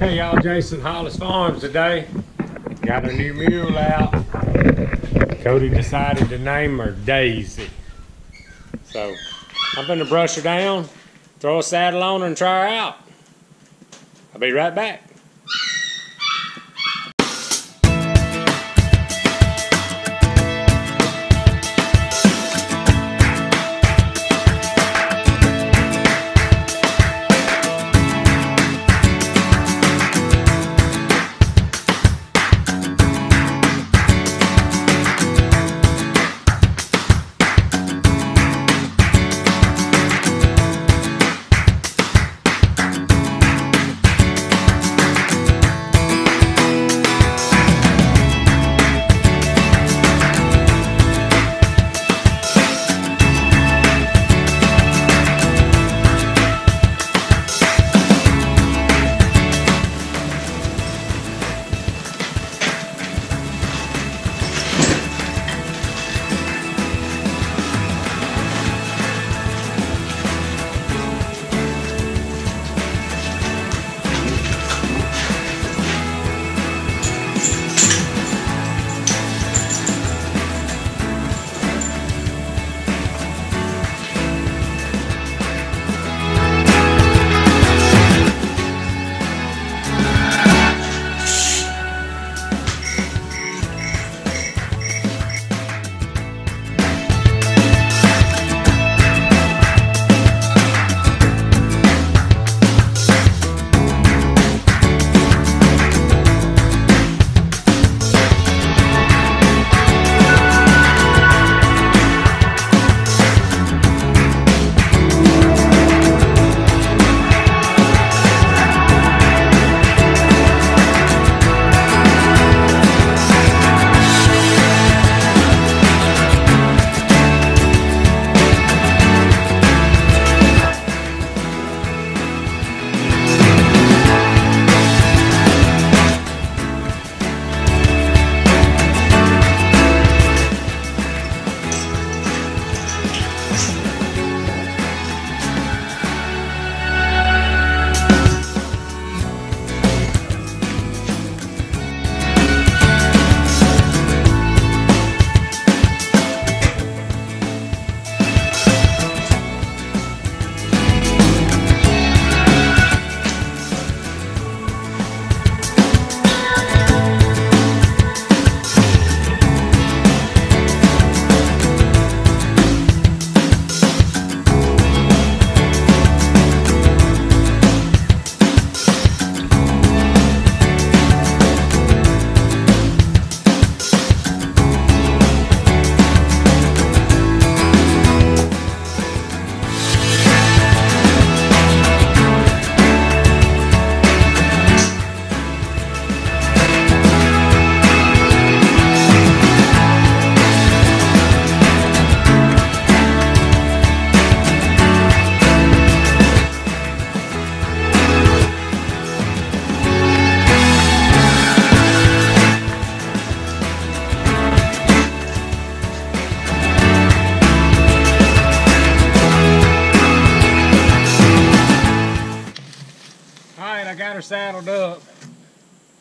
Hey y'all, Jason Hollis Farms today. Got a new mule out. Cody decided to name her Daisy. So I'm gonna brush her down, throw a saddle on her and try her out. I'll be right back.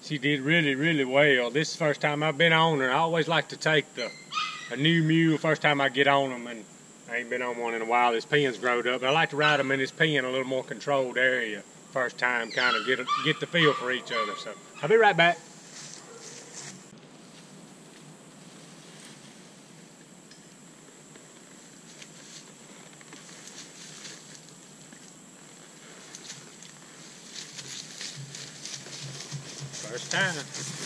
She did really, really well. This is the first time I've been on her. I always like to take the a new mule first time I get on them, and I ain't been on one in a while. This pen's growed up. But I like to ride them in this pen, a little more controlled area. First time, kind of get get the feel for each other. So I'll be right back. First time.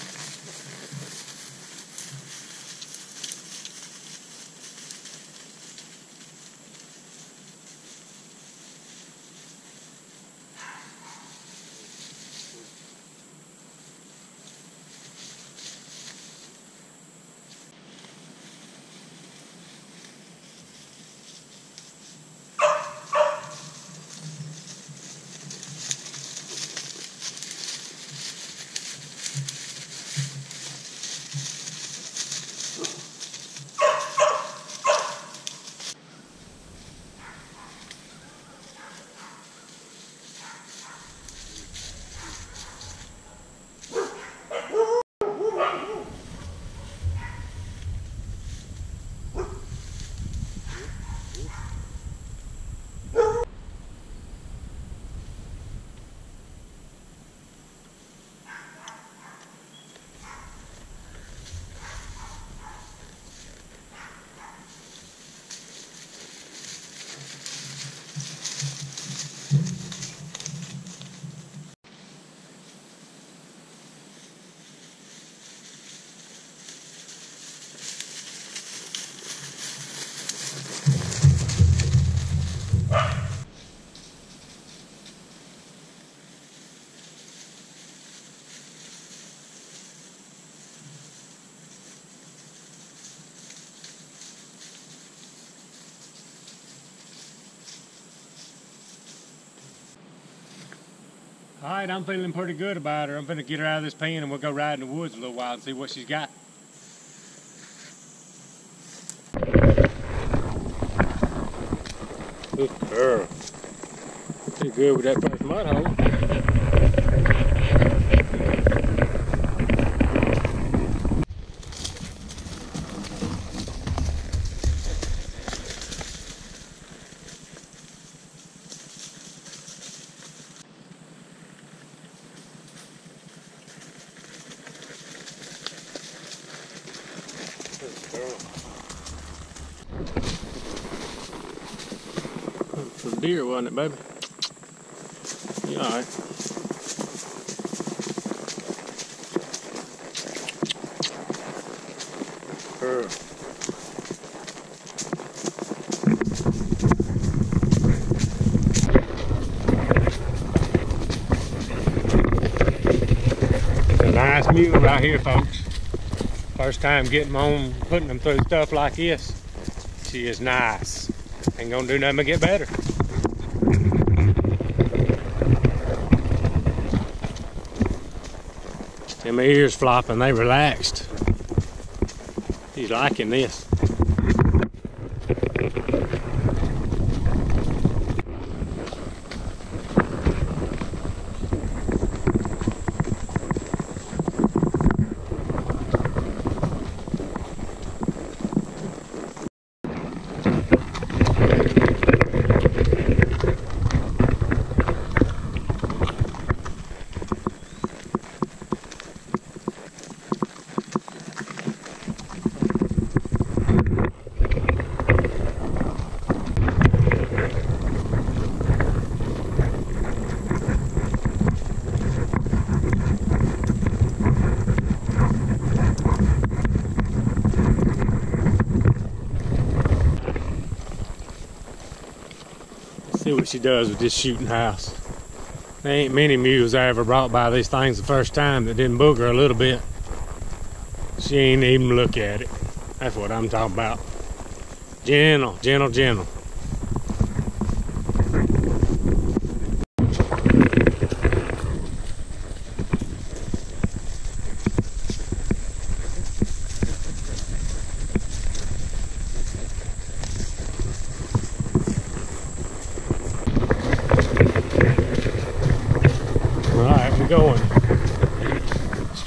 All right, I'm feeling pretty good about her. I'm gonna get her out of this pen and we'll go ride in the woods a little while and see what she's got. Good girl. Pretty good with that first mud hole. Good girl. Some deer, wasn't it, baby? You alright? Girl. It's a nice mule right here, folks. First time getting on, putting them through stuff like this. She is nice. Ain't gonna do nothing but get better. Them ears flopping, they relaxed. He's liking this. What she does with this shooting house. There ain't many mules I ever brought by these things the first time that didn't booger a little bit. She ain't even look at it. That's what I'm talking about. Gentle, gentle, gentle. All right, we're going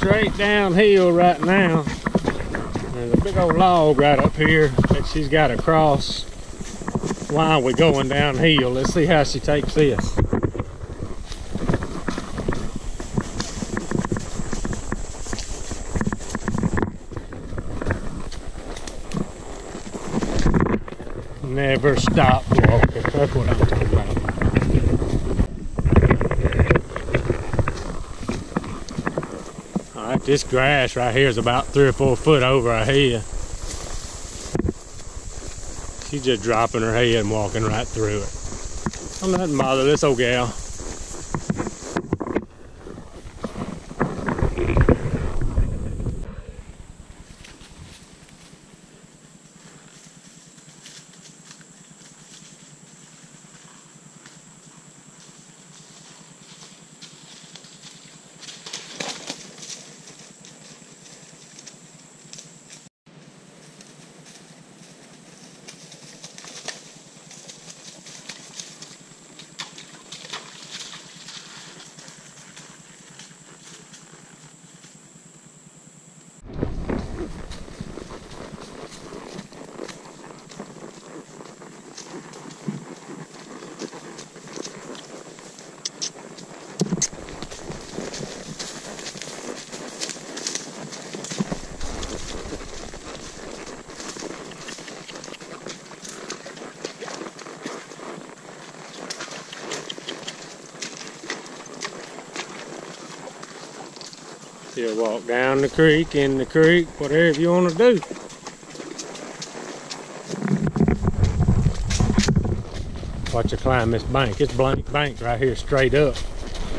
straight downhill right now. There's a big old log right up here that she's got to cross while we're going downhill. Let's see how she takes this. Never stop walking. That's what I'm talking about. All right, this grass right here is about three or four foot over our head. She's just dropping her head and walking right through it. I'm not let bother this old gal. Walk down the creek, in the creek, whatever you want to do. Watch her climb this bank. It's blank bank right here, straight up.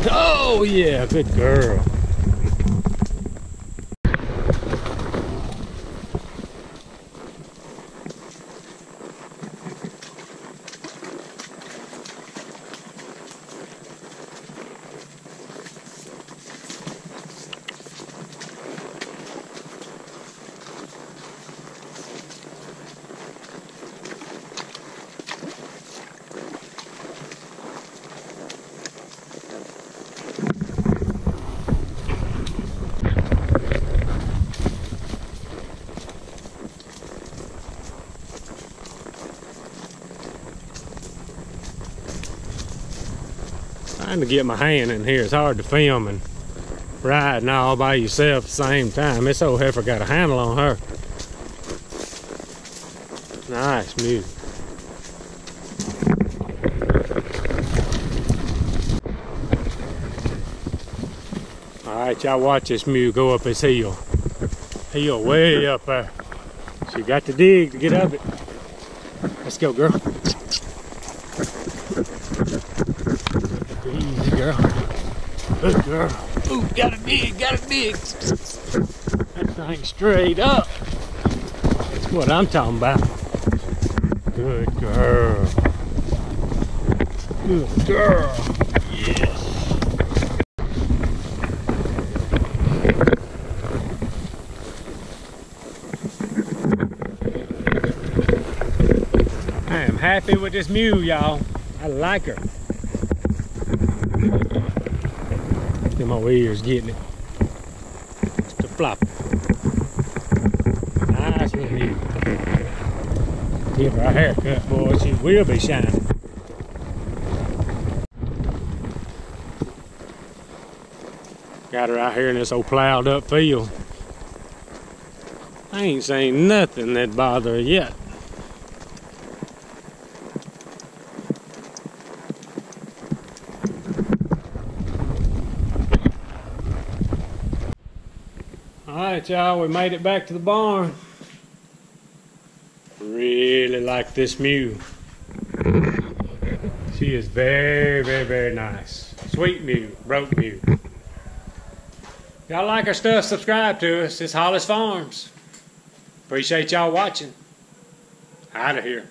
Oh yeah, good girl. Trying to get my hand in here. It's hard to film and ride riding all by yourself at the same time. This old heifer got a handle on her. Nice mule. All right, y'all watch this mule go up his hill. Hill way up there. She got to dig to get up it. Let's go, girl. Easy, girl. Good girl. Ooh, gotta dig, gotta dig. That thing straight up. That's what I'm talking about. Good girl. Good girl. Yes. I am happy with this mule, y'all. I like her. At my ears getting it. Just a flop. Nice little mule. Give her a haircut, boy. She will be shining. Got her out here in this old plowed up field. I ain't seen nothing that bother her yet. All y'all, we made it back to the barn. Really like this mule. She is very, very, very nice. Sweet mule, broke mule. Y'all like our stuff, subscribe to us. It's Hollis Farms. Appreciate y'all watching. Out of here.